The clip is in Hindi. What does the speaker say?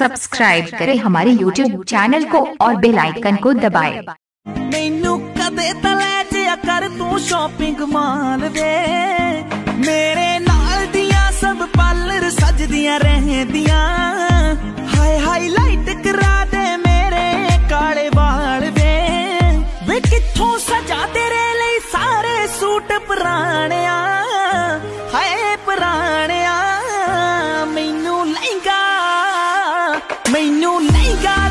सब्सक्राइब करें हमारे YouTube चैनल को और बेल आइकन को दबाए मेरे काले बाल सजा तेरे लिए सारे सूट पराणिया May new got.